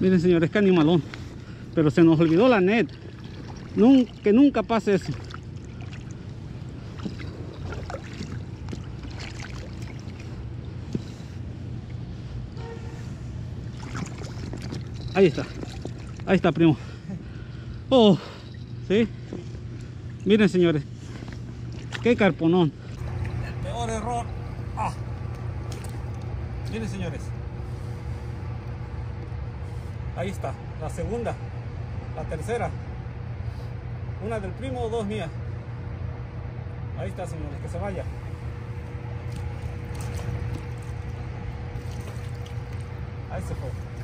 Miren señores, qué animalón. Pero se nos olvidó la net. Nunca, que nunca pase eso. Ahí está. Ahí está, primo. Oh, ¿sí? Miren, señores. Qué carponón. El peor error. Ah. Miren, señores. Ahí está. La segunda. La tercera. Una del primo o dos mías. Ahí está, señores. Que se vaya. Ahí se fue.